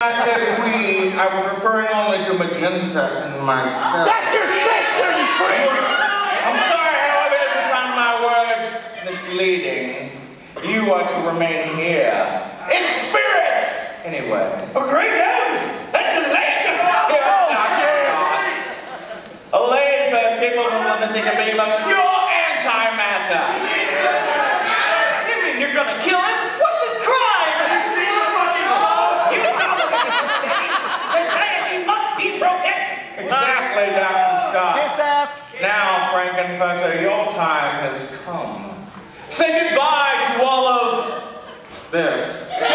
I said we, I was referring only to Magenta and myself. That's your sister, you freak! I'm sorry, however, if you find my words misleading, you are to remain here. In spirit! Anyway. Oh, great heavens! That's a laser! A laser capable of the beam of pure antimatter. You mean you're gonna kill him? Exactly, Dr. Scott. Kiss ass. Now, Frank-N-Furter, your time has come. Say goodbye to all of this. No!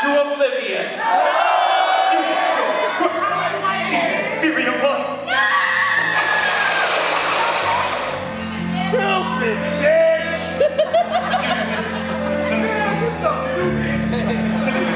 To oblivion. Theory of. Stupid bitch. You're so stupid.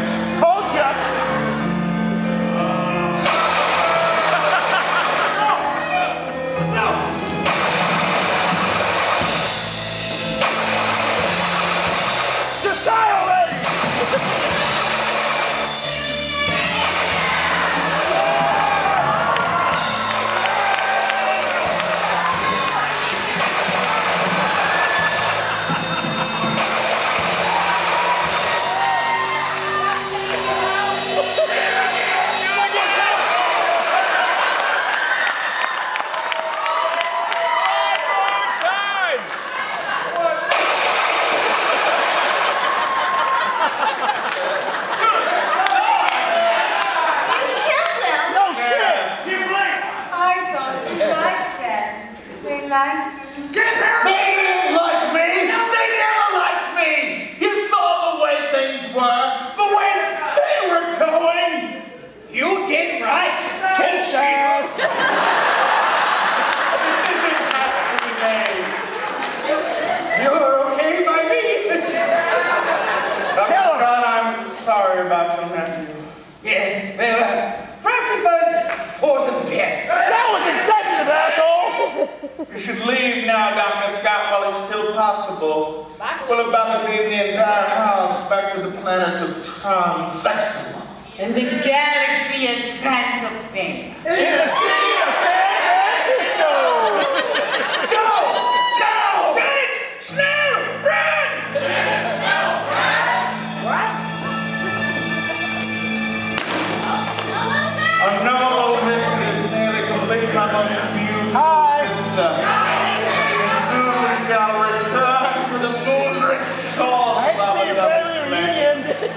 They you. Get here! They didn't like me! They never liked me! You saw the way things were, the way they were going! You did right! Kiss ass. A decision has to be made. You're okay by me? Dr. Kill. Scott, I'm sorry about your nephew. Yes, well, uh, perhaps it was for the best. That was insensitive, asshole. You should leave now, Dr. Scott, while it's still possible. We're about to leave the entire house back to the planet of transsexual. In the galaxy of Transylvania. In the city of San Francisco. Go! Now! Janet! Snell! Run! A noble mission is nearly complete, my most beautiful Hi. sister.